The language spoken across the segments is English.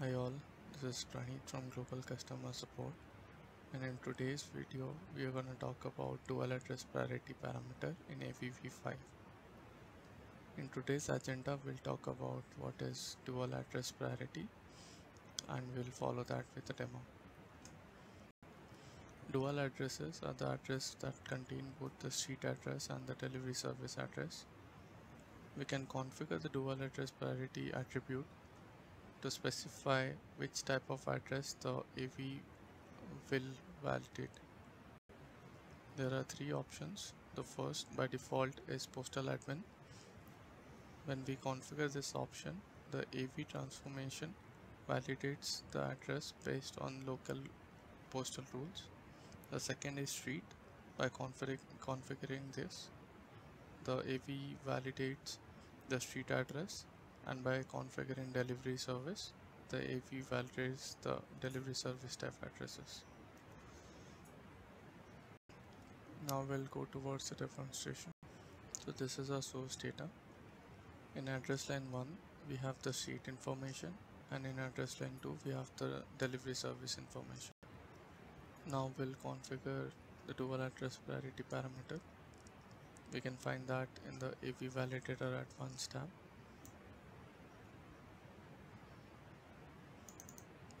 Hi all, this is Pranit from Global Customer Support and in today's video we are going to talk about dual address priority parameter in AVV5. In today's agenda we'll talk about what is dual address priority and we'll follow that with a demo. Dual addresses are the address that contain both the street address and the delivery service address. We can configure the dual address priority attribute to specify which type of address the AV will validate. There are three options. The first by default is postal admin. When we configure this option, the AV transformation validates the address based on local postal rules. The second is street. By config configuring this, the AV validates the street address and by configuring delivery service the AV validates the delivery service type addresses. Now we'll go towards the demonstration. So this is our source data. In address line 1 we have the street information and in address line 2 we have the delivery service information. Now we'll configure the dual address priority parameter. We can find that in the AV validator advanced tab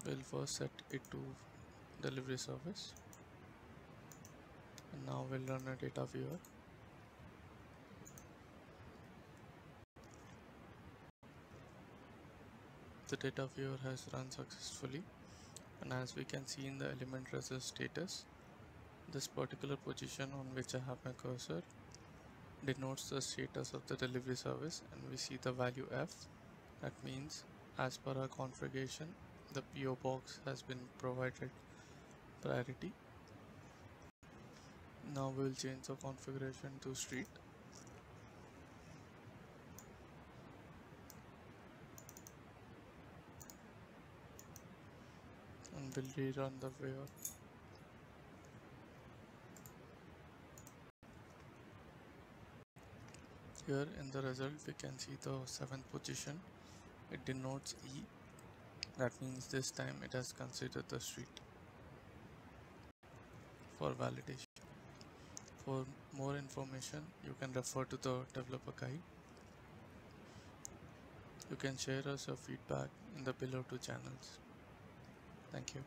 we'll first set it to delivery service. And now we'll run a data viewer. The data viewer has run successfully. And as we can see in the element result status this particular position on which I have my cursor denotes the status of the delivery service. And we see the value F. That means as per our configuration the PO box has been provided priority. Now we'll change the configuration to street. And we'll rerun the viewer. Here in the result we can see the seventh position. It denotes E that means this time it has considered the street for validation. For more information, you can refer to the developer guide. You can share us your feedback in the below two channels. Thank you.